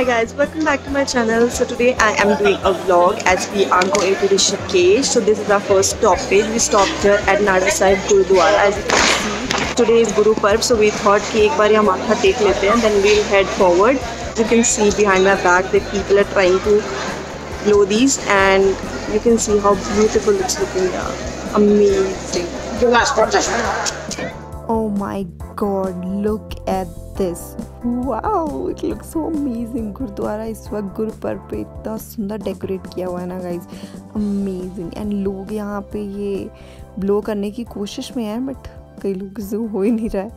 Hi guys, welcome back to my channel. So today I am doing a vlog as we are going to Rishikesh. So this is our first stoppage. We stopped here at Nada Sahib Gurudwara. As you can see, today is Guru Parv. So we thought कि एक बार यहाँ माथा take लेते हैं. Then we'll head forward. You can see behind my back that people are trying to blow these, and you can see how beautiful it's looking here. Amazing. Oh my god, look at this. Wow, it looks so amazing. Gurdwara इस वक्त गुरुपर्व पे इतना सुंदर decorate किया हुआ है ना guys amazing and लोग यहाँ पे ये ब्लो करने की कोशिश में हैं बट कई लोग से हो ही नहीं रहा है.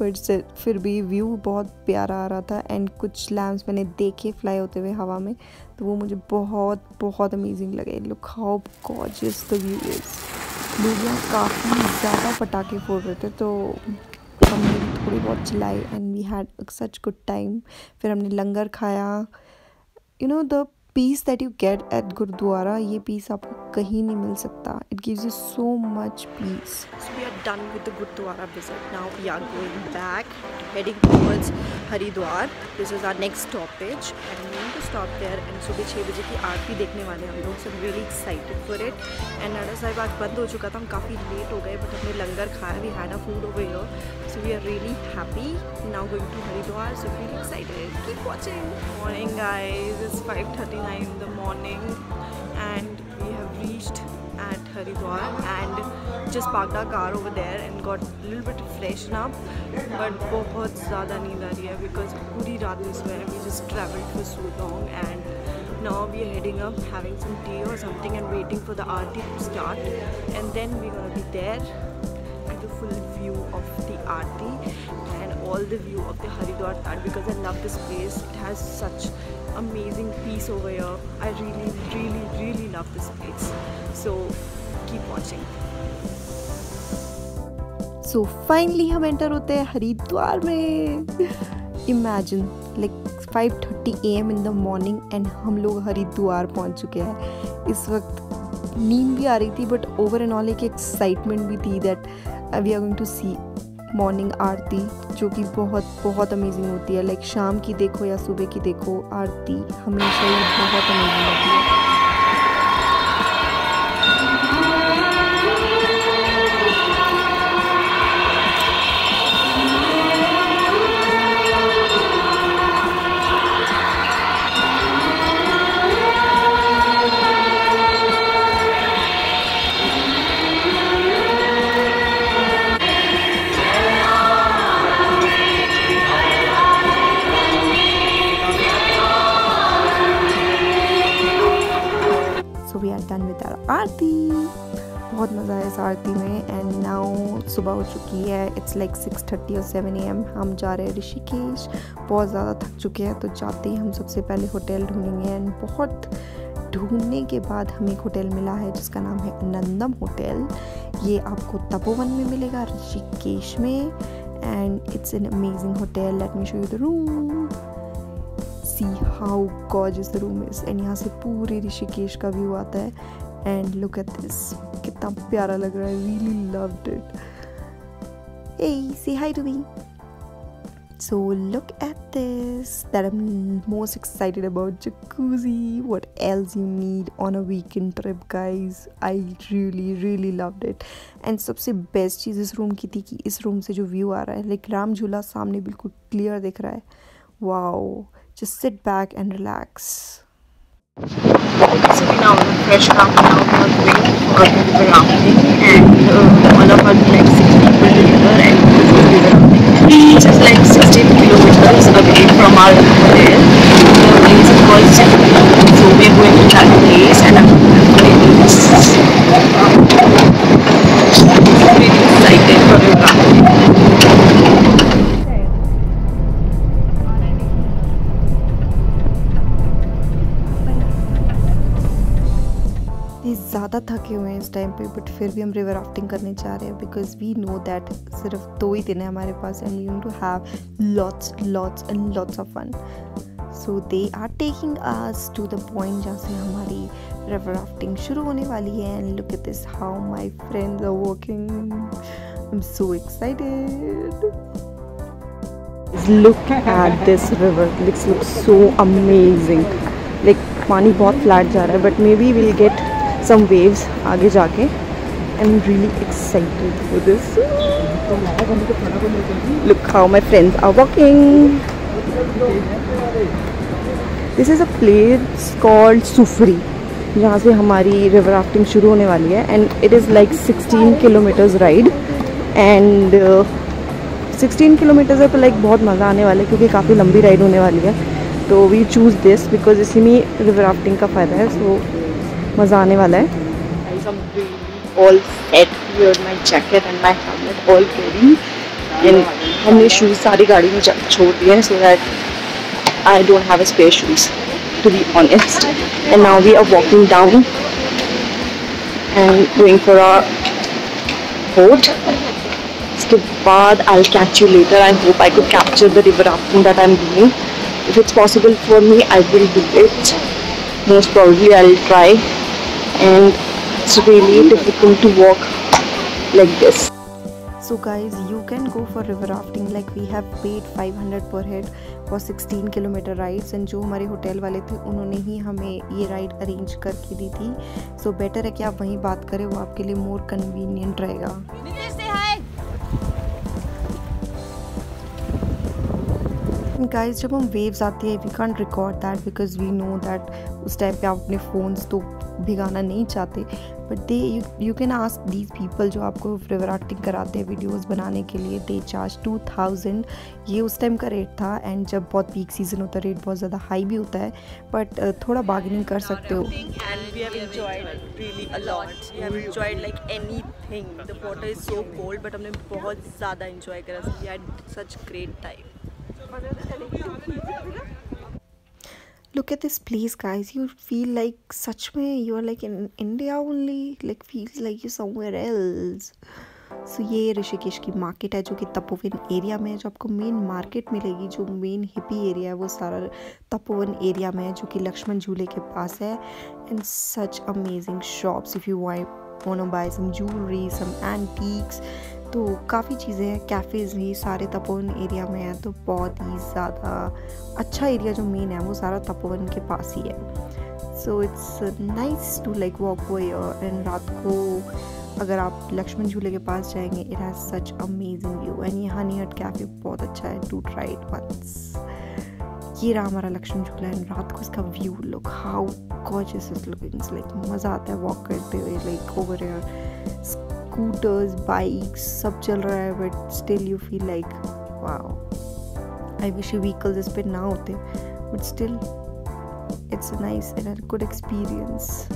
बट फिर भी व्यू बहुत प्यारा आ रहा था. एंड कुछ लैम्प्स मैंने देखे फ्लाई होते हुए हवा में तो वो मुझे बहुत बहुत अमेजिंग लगे. Look how gorgeous the view is लोग यहाँ काफ़ी ज़्यादा पटाखे फोड़ रहे थे तो हमने थोड़ी बहुत चिल्लाई and we had such good time फिर हमने लंगर खाया. You know the peace that you get at gurdwara ये पीस आपको कहीं नहीं मिल सकता it gives you so much peace are done with the Gurdwara visit. Now we are going back, heading towards Haridwar. This is our next stoppage, and we going to stop there. And सुबह छः बजे की आरती देखने वाले हैं हम लोग. I'm really excited for it. And Nada Sahib आज बंद हो चुका था हम काफ़ी लेट हो गए बट हमने लंगर खाया we had our food over here. So we are really happy. Now going to Haridwar. So really excited. Keep watching. Morning guys. It's 5:39 in the morning, and we have reached at Haridwar and just parked our car over there and got a little bit freshen up but बहुत ज़्यादा नींद आ रही है because पूरी रात नहीं सोए we just traveled for so long and now we are heading up having some tea or something and waiting for the aarti to start and then we're gonna be there with the Full view of the aarti and all the view of the Haridwar Tat because I love this place it has such amazing peace over here I really really really love this place so keep watching so finally हम enter होते हैं हरिद्वार में imagine like five thirty a m in the morning and हम लोग हरिद्वार पहुँच चुके हैं इस वक्त नींद भी आ रही थी बट ओवर एंड ऑल एक एक्साइटमेंट भी थी that we are going to see morning aarti, जो कि बहुत बहुत अमेजिंग होती है। लाइक शाम की देखो या सुबह की देखो, आरती हमेशा ही बहुत अमेजिंग होती है। आरती बहुत मज़ा आया इस आरती में एंड नाउ सुबह हो चुकी है। इट्स लाइक सिक्स थर्टी और सेवन ए एम हम जा रहे हैं ऋषिकेश। बहुत ज़्यादा थक चुके हैं तो जाते ही हम सबसे पहले होटल ढूंढेंगे एंड बहुत ढूँढने के बाद हमें एक होटल मिला है, जिसका नाम है नंदम होटल। ये आपको तपोवन में मिलेगा, ऋषिकेश में। And it's an amazing hotel let me show you the room see how gorgeous the room is and यहाँ से पूरे ऋषिकेश का व्यू आता है। एंड लुक एट दिस कितना प्यारा लग रहा है really loved it hey say hi to me so look at this that i'm most excited about jacuzzi what else you need on a weekend trip guys i really really loved it and सबसे best चीज़ इस room की थी कि इस room से जो view आ रहा है लाइक राम झूला सामने बिल्कुल क्लियर दिख रहा है wow just sit back and relax We now fresh camp now we are going for river rafting and uh, all of us like six people together and for river rafting which is like 16 kilometers away from our hotel. The place is called. So we are going to that place and I'm really excited थके हुए हैं इस time पे but फिर भी हम river rafting करने जा रहे हैं बिकॉज़ वी नो दैट सिर्फ़ दो ही दिन है हमारे पास and you to have lots lots and lots of fun so they are taking us to the point जहाँ से हमारी रिवर राफ्टिंग शुरू होने वाली है and look at this how my friends are working I am so excited look at this river. This looks so amazing. Like, पानी बहुत flat जा रहा है but maybe will get some waves आगे जाके. I am really excited for this look how my friends are walking this is a place called सुफरी जहाँ से हमारी रिवर राफ्टिंग शुरू होने वाली है. And it is like 16 kilometres ride and 16 kilometres है तो लाइक बहुत मज़ा आने वाला है क्योंकि काफ़ी लंबी राइड होने वाली है. तो वी चूज़ दिस बिकॉज़ इसी में रिवर राफ्टिंग का फ़ायदा है. सो मज़ा आने वाला है all set here my jacket and my helmet all ready and हमने शूज़ सारी गाड़ी में छोड़ दिए हैं so that I don't have a spare shoes to be honest and now we are walking down and going for our boat इसके बाद I'll catch you later I hope I could capture the river rafting that I'm doing if it's possible for me I will do it most probably I'll try And it's really difficult to walk like this so guys you can go for river rafting like we have paid 500 per head for 16 km rides and जो हमारे hotel वाले थे उन्होंने ही हमें ये ride arrange करके दी थी सो so better है कि आप वहीं बात करें वो आपके लिए मोर कन्वीनियंट रहेगा गाइस जब हम वेव्स आती है we can't record that because we know that उस टाइम पे आप अपने फ़ोन्स तो भिगाना नहीं चाहते। But they you can ask these people जो आपको रिवर राफ्टिंग कराते हैं वीडियोस बनाने के लिए दे चार्ज टू थाउज़ेंड ये उस टाइम का रेट था एंड जब बहुत पीक सीज़न होता है रेट बहुत ज़्यादा हाई भी होता है। बट uh, थोड़ा बार्गेनिंग कर सकते हो। बहुत ज़्यादा इंजॉय करा। Such great time look at this place guys you feel like such में you are like in India only like feel like you somewhere else so ये ऋषिकेश की मार्केट है, जो कि तपोवन एरिया में है, जो आपको मेन मार्केट मिलेगी, जो मेन हिपी एरिया है, वो सारा तपोवन एरिया में है, जो कि लक्ष्मण झूले के पास है. And such amazing shops if you wanna buy some jewellery some antiques तो काफ़ी चीज़ें हैं कैफ़ेज़ भी सारे तपोवन एरिया में है तो बहुत ही ज़्यादा अच्छा एरिया जो मेन है, वो सारा तपोवन के पास ही है। So it's nice to like walk way and रात को अगर आप लक्ष्मण झूले के पास जाएँगे it has such amazing view and ये हनी हट कैफ़े बहुत अच्छा है टू ट्राई इट वंस ये रहा हमारा लक्ष्मण झूला एंड रात को इसका view look how gorgeous is looking like मज़ा आता है वॉक करते हुए like over air scooters bikes सब चल रहा है but still you feel like wow I wish you vehicles इस पर ना होते but still it's nice and a good experience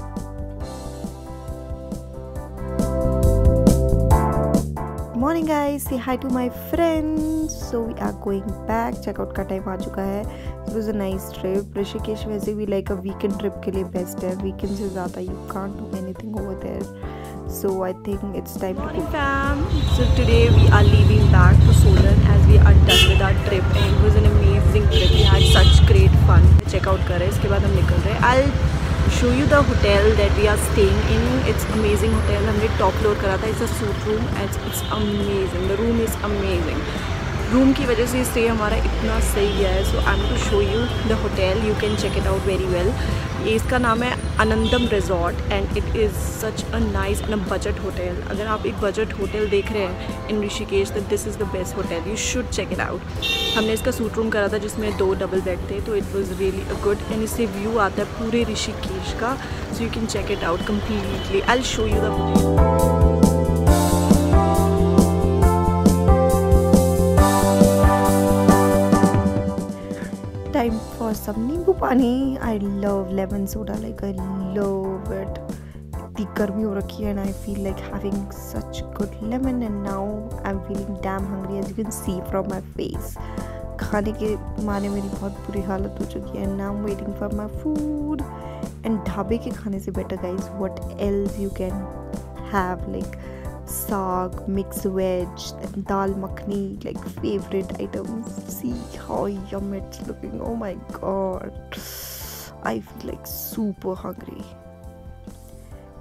morning, guys. Say hi to my friends. So, we are going back. Checkout का time आ चुका है. Was a nice trip Rishikesh वैसे भी लाइक अ वीकेंड ट्रिप के लिए best है। Weekend से ज़्यादा you can't do anything over there so I think it's time to fam so today we are leaving back to Solan as we are done with our trip and was an amazing trip we had such great fun checkout कर रहे इसके बाद हम निकल रहे हैं। I show you the hotel that we are staying in it's amazing hotel हमने top floor करा था. It's a suite room and it's amazing the room is amazing room की वजह से स्टे हमारा इतना सही गया है so I am to show you the hotel you can check it out very well इसका नाम है Anandam resort and it is such a nice and a budget hotel अगर आप एक बजट होटल देख रहे हैं इन ऋषिकेश तो this is the best hotel you should check it out हमने इसका सूट रूम करा था जिसमें दो डबल बेड थे तो it was really a good and इससे व्यू आता है पूरे ऋषिकेश का. So you can check it out completely I show you the for some nimbu pani i love lemon soda like i love it. इतनी गर्मी हो रखी है and I feel like having such good lemon and now I am feeling damn hungry as you can see from my face खाने के माने मेरी बहुत बुरी हालत हो चुकी है now am waiting for my food and ढाबे के खाने से better guys what else you can have like saag, mixed veg, dal makhani like favourite favorite items. How yum it's looking. Oh my god. I feel like super hungry.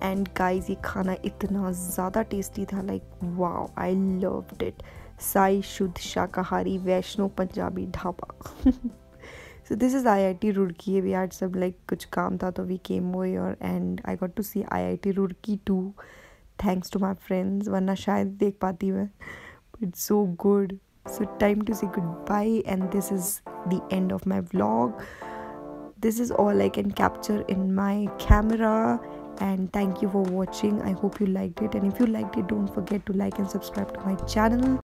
And guys ये खाना इतना ज़्यादा tasty था like wow I loved it Sai Shuddh Shakahari Vaishno Punjabi dhaba so this is IIT Roorkee we had some like कुछ काम था तो we came over here and I got to see IIT Roorkee too thanks to my friends वरना शायद देख पाती मैं it's so good so time to say goodbye and this is the end of my vlog. This is all I can capture in my camera and thank you for watching. I hope you liked it and if you liked it don't forget to like and subscribe to my channel